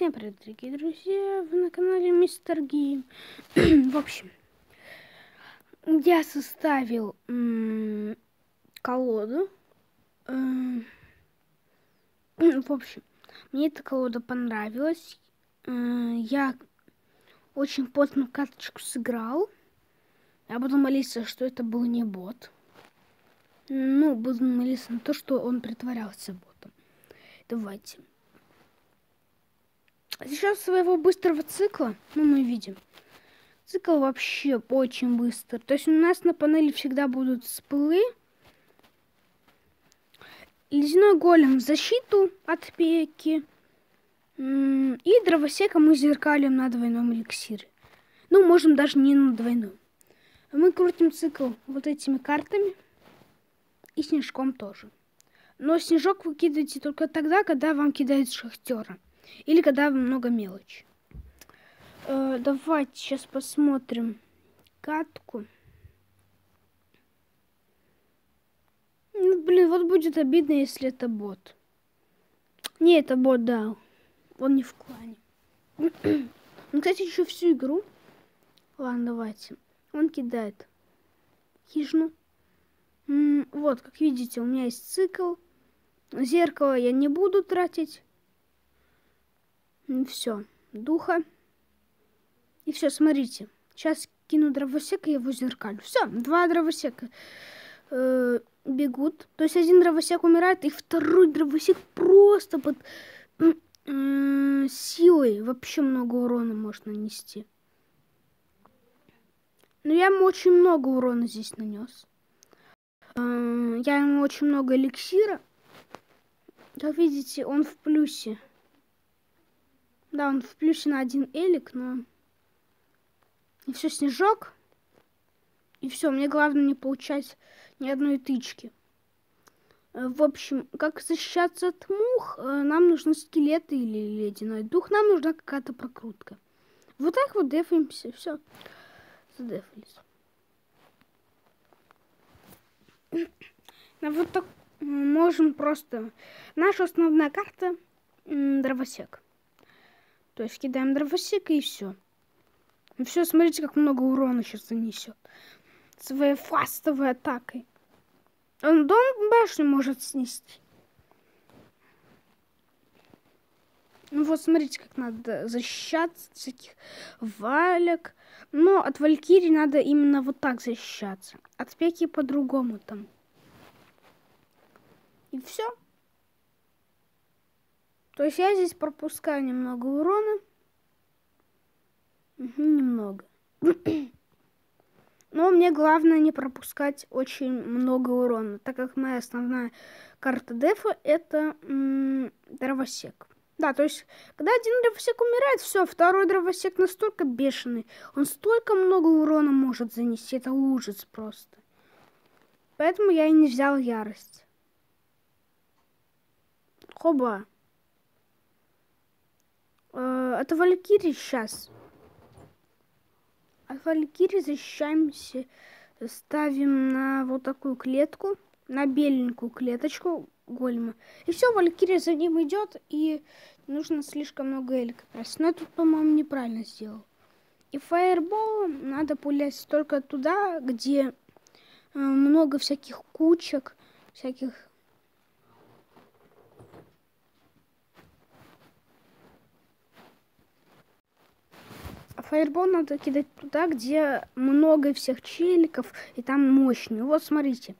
Всем привет, дорогие друзья! Вы на канале Мистер Гейм. В общем, я составил колоду. Эм, в общем, мне эта колода понравилась. Э, я очень плотно карточку сыграл. Я буду молиться, что это был не бот. Ну, буду молиться на то, что он притворялся ботом. Давайте. Сейчас своего быстрого цикла, ну, мы видим. Цикл вообще очень быстро. То есть у нас на панели всегда будут сплы. Ледяной голем в защиту от пеки. И дровосека мы зеркалим на двойном эликсире. Ну, можем даже не на двойном. Мы крутим цикл вот этими картами. И снежком тоже. Но снежок вы только тогда, когда вам кидают шахтера. Или когда много мелочи. Э, давайте сейчас посмотрим катку. Ну, блин, вот будет обидно, если это бот. Не, это бот, да. Он не в клане. ну, кстати, еще всю игру. Ладно, давайте. Он кидает хижину. М -м, вот, как видите, у меня есть цикл. Зеркало я не буду тратить. Все, духа. И все, смотрите. Сейчас кину дровосека и его зеркалю. Все, два дровосека э, бегут. То есть один дровосек умирает, и второй дровосек просто под э, силой вообще много урона может нанести. Но я ему очень много урона здесь нанес. Э, я ему очень много эликсира. Как видите, он в плюсе. Да, он в плюсе на один элик, но... И все, снежок. И все, мне главное не получать ни одной тычки. Э, в общем, как защищаться от мух, э, нам нужны скелеты или ледяной дух, нам нужна какая-то прокрутка. Вот так вот дефаемся, все, задефались. А вот так можем просто... Наша основная карта дровосек. То есть кидаем дровосека и все. Ну все, смотрите, как много урона сейчас занесет. Своей фастовой атакой. Он дом башню может снести. Ну вот, смотрите, как надо защищаться от всяких валек. Но от Валькирии надо именно вот так защищаться. От Пеки по-другому там. И все. То есть я здесь пропускаю немного урона. Угу, немного. Но мне главное не пропускать очень много урона, так как моя основная карта дефа это дровосек. Да, то есть, когда один дровосек умирает, все, второй дровосек настолько бешеный, он столько много урона может занести, это ужас просто. Поэтому я и не взял ярость. Хоба. От Валькирии сейчас. От Валькирии защищаемся. Ставим на вот такую клетку. На беленькую клеточку голема. И все, Валькирия за ним идет. И нужно слишком много элька Но я тут, по-моему, неправильно сделал. И фаербол надо пулять только туда, где э, много всяких кучек, всяких фаербол надо кидать туда, где много всех челиков, и там мощный. Вот, смотрите.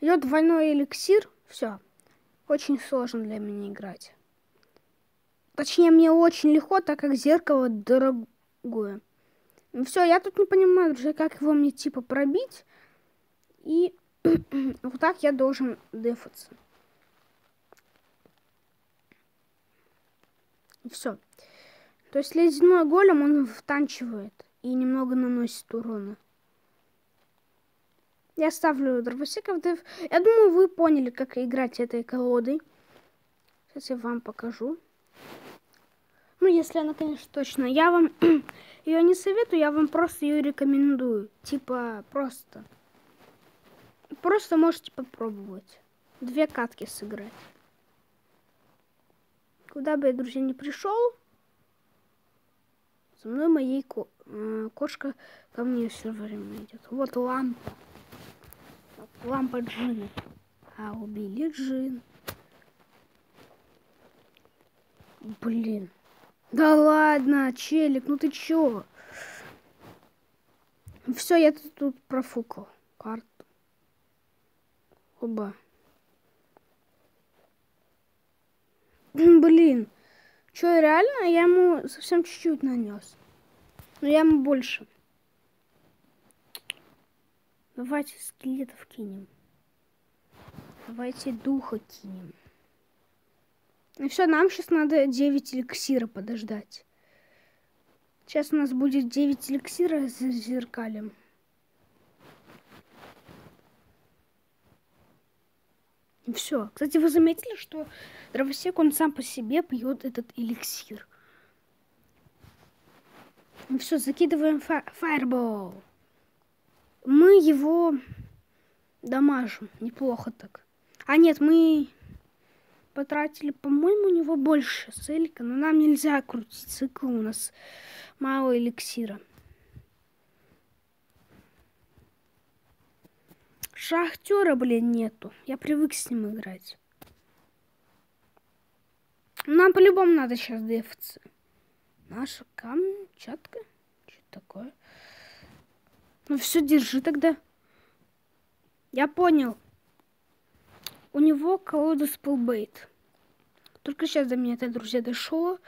Идет двойной эликсир, все. Очень сложно для меня играть. Точнее, мне очень легко, так как зеркало дорогое. Все, я тут не понимаю, уже как его мне типа пробить. И вот так я должен дефаться. Все. То есть ледяной голем он втанчивает и немного наносит урона. Я ставлю дровосеков. Я думаю, вы поняли, как играть этой колодой. Сейчас я вам покажу. Ну, если она, конечно, точно. Я вам ее не советую, я вам просто ее рекомендую. Типа, просто. Просто можете попробовать. Две катки сыграть. Куда бы я, друзья, не пришел, За мной моей ко кошка ко мне все время идет. Вот лампа. Лампа джина. А убили джин. Блин. Да ладно, челик, ну ты чё? Все, я тут профукал карту. Оба. Блин. Чё, реально? Я ему совсем чуть-чуть нанес. Но я ему больше. Давайте скелетов кинем. Давайте духа кинем. И все, нам сейчас надо 9 эликсира подождать. Сейчас у нас будет 9 эликсира за зеркалем. Все. Кстати, вы заметили, что дровосек, он сам по себе пьет этот эликсир. Ну все, закидываем фа фаербол. Мы его дамажим. Неплохо так. А нет, мы потратили, по-моему, у него больше целька, но нам нельзя крутить цикл, у нас мало эликсира. Шахтера, блин, нету. Я привык с ним играть. Нам по-любому надо сейчас дефаться. Наша Камчатка? Что такое? Ну все, держи тогда. Я понял. У него колода спылбейт. Только сейчас до меня это, друзья, дошло.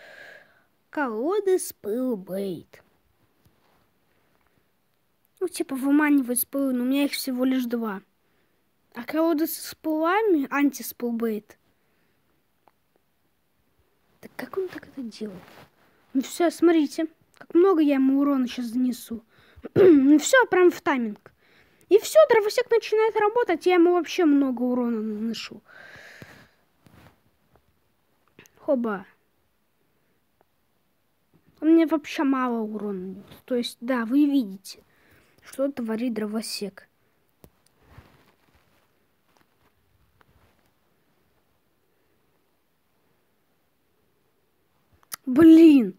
Колода спылбейт. Ну, типа, выманивать спылы, но у меня их всего лишь два. А колода с спылами, антиспылбейт. Так как он так это делает? Ну все, смотрите, как много я ему урона сейчас занесу. ну все, прям в тайминг. И все, дровосек начинает работать, я ему вообще много урона наношу. Хоба. Он мне вообще мало урона. То есть, да, вы видите, что творит дровосек. Блин.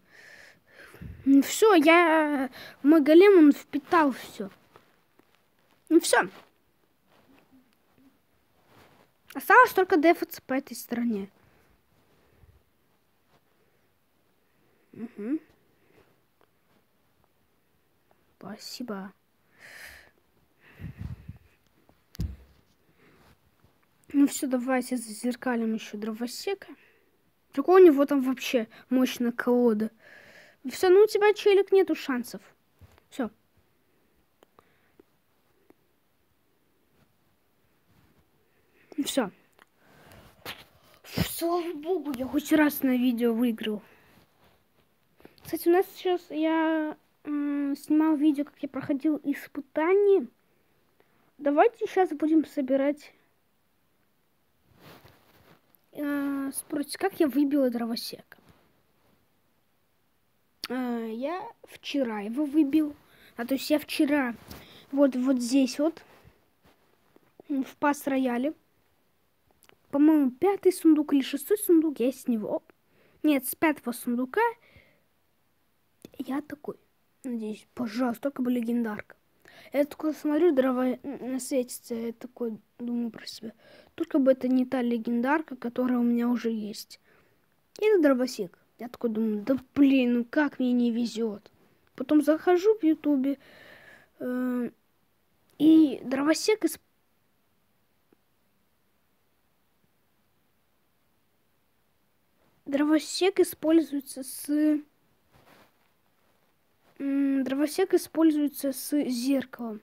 Все, я мой голем он впитал все. Ну все. Осталось только дефаться по этой стороне. Угу. Спасибо. Ну все, давайте зазеркалим еще дровосека. Какой у него там вообще мощная колода. Все, ну у тебя, челик, нету шансов. Все. Все. Слава богу, я хоть раз на видео выиграл. Кстати, у нас сейчас я э, снимал видео, как я проходил испытание. Давайте сейчас будем собирать... Э, спросите, как я выбила дровосека? Э, я вчера его выбил. А то есть я вчера вот, вот здесь вот в пас-рояле по-моему, пятый сундук или шестой сундук, я с него... Нет, с пятого сундука я такой, надеюсь, пожалуйста, только бы легендарка. Я такой смотрю, дрова светится, я такой думаю про себя. Только бы это не та легендарка, которая у меня уже есть. Это дровосек. Я такой думаю, да блин, ну как мне не везет. Потом захожу в ютубе, э, и дровосек из Дровосек используется с... Дровосек используется с зеркалом.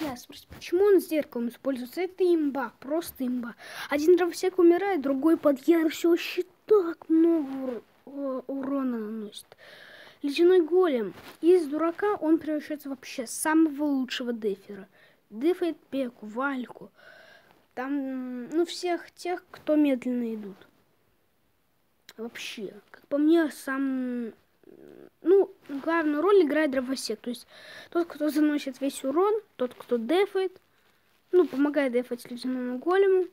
Да, спросите, почему он с зеркалом используется? Это имба, просто имба. Один дровосек умирает, другой под яростью вообще так много урона наносит. Ледяной голем. Из дурака он превращается вообще самого лучшего дефера. Дефает Пеку, Вальку. Там, ну, всех тех, кто медленно идут вообще. Как по мне, сам... Ну, главную роль играет дровосек. То есть тот, кто заносит весь урон, тот, кто дефает, ну, помогает дефать ледяному голему,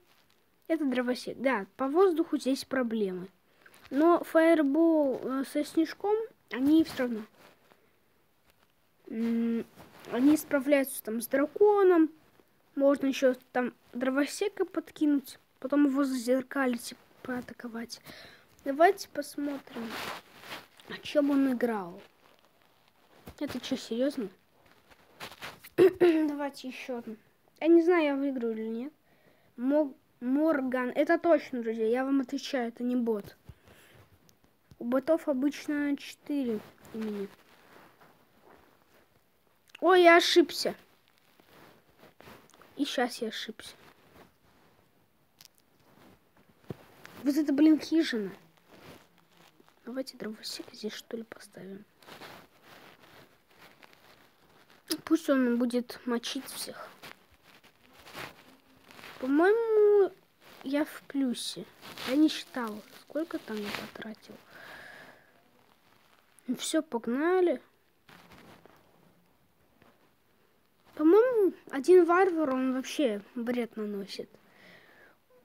это дровосек. Да, по воздуху здесь проблемы. Но фаербол э, со снежком они все равно. Они справляются там с драконом. Можно еще там дровосека подкинуть. Потом его зазеркалить и поатаковать. Давайте посмотрим, о чем он играл. Это что, серьезно? Давайте еще одну. Я не знаю, я выиграю или нет. Мог... Морган. Это точно, друзья. Я вам отвечаю, это не бот. У ботов обычно 4 имени. Ой, я ошибся. И сейчас я ошибся. Вот это, блин, хижина. Давайте дровосек здесь, что ли, поставим. Пусть он будет мочить всех. По-моему, я в плюсе. Я не считала, сколько там я потратил. Ну все, погнали. По-моему, один варвар, он вообще бред наносит.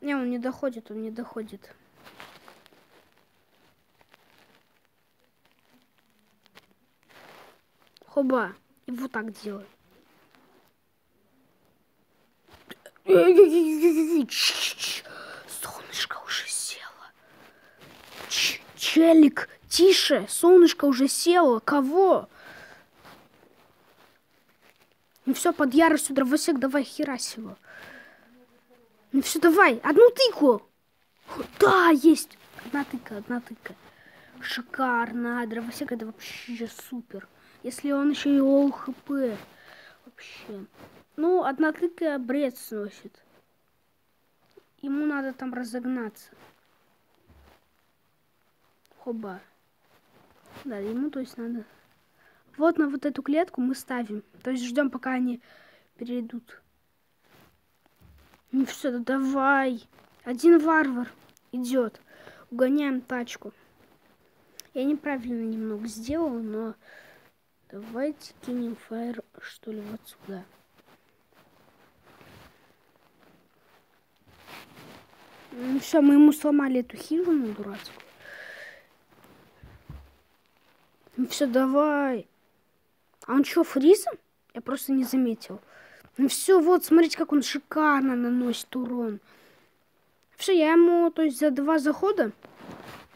Не, он не доходит, он не доходит. Хоба. И вот так делаю. Солнышко уже село. Ч челик, тише, солнышко уже село. Кого? Ну все, под яростью дровосек, давай херась его. Ну все, давай, одну тыку. Да, есть. Одна тыка, одна тыка. Шикарно. Дровосек это вообще супер. Если он еще и ол хп. Вообще. Ну, одна тыка бред сносит. Ему надо там разогнаться. Хоба. Да, ему, то есть, надо... Вот на вот эту клетку мы ставим. То есть ждем, пока они перейдут. Ну все, да давай. Один варвар идет. Угоняем тачку. Я неправильно немного сделал, но давайте кинем фаер, что ли, вот сюда. Ну все, мы ему сломали эту хижину дурацкую. Ну все, давай. А он что, фризом? Я просто не заметил. Ну все, вот, смотрите, как он шикарно наносит урон. Все, я ему, то есть, за два захода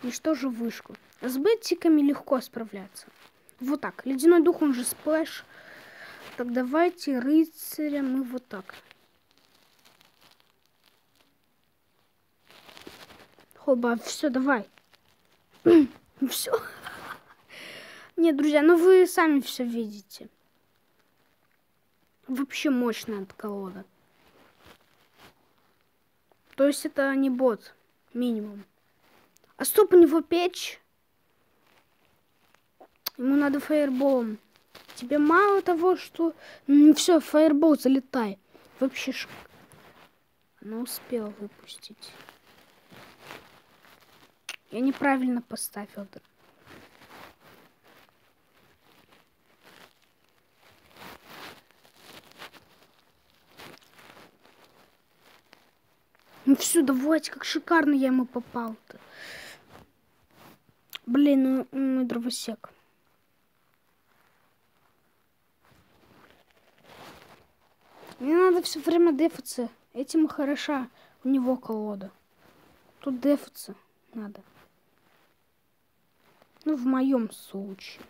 уничтожу вышку. С бетиками легко справляться. Вот так. Ледяной дух, он же splash. Так, давайте рыцаря мы вот так. Хоба, все, давай. все. Нет, друзья, ну вы сами все видите. Вообще мощная эта колода. То есть это не бот, минимум. А стоп, у него печь. Ему надо фаерболом. Тебе мало того, что... Все, фаербол, залетай. Вообще шик. Она успела выпустить. Я неправильно поставил. Ну все, давайте, как шикарно я ему попал-то. Блин, ну, ну дровосек. Мне надо все время дефаться. Этим хороша у него колода. Тут дефаться надо. Ну, в моем случае.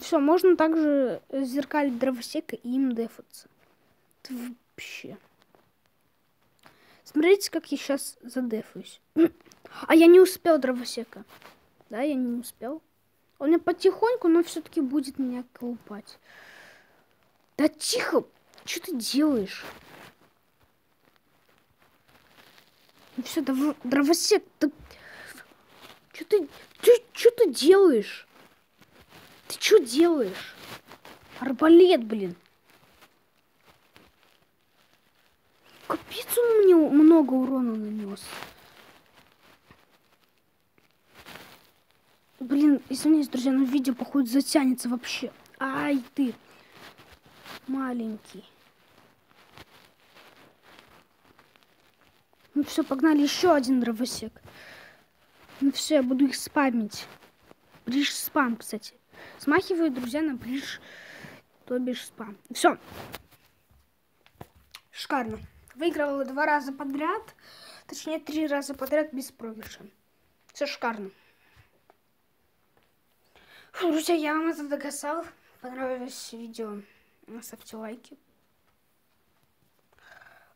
Все, можно также зеркалить дровосека и им дефаться. Это вообще. Смотрите, как я сейчас задефаюсь. А я не успел дровосека. Да, я не успел. Он мне потихоньку, но все-таки будет меня колупать. Да тихо! Что ты делаешь? Ну все, дав... дровосек, ты... Что ты... Что ты делаешь? Ты что делаешь? Арбалет, блин. Капец он мне много урона нанес. Блин, извиняюсь, друзья, но видео, походу, затянется вообще. Ай ты, маленький. Ну все, погнали еще один дровосек. Ну все, я буду их спамить. Бриш спам, кстати. Смахиваю, друзья, на бриш, то бишь спам. Все. Шикарно. Выиграла два раза подряд. Точнее, три раза подряд без проигрыша. Все шикарно. Друзья, я вам это доказал. Понравилось видео, ставьте лайки.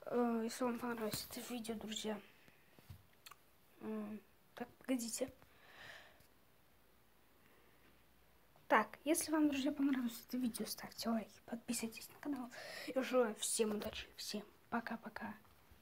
Э, если вам понравилось это видео, друзья. Так, погодите. Так, если вам, друзья, понравилось это видео, ставьте лайки, подписывайтесь на канал. Я желаю всем удачи, всем пока-пока.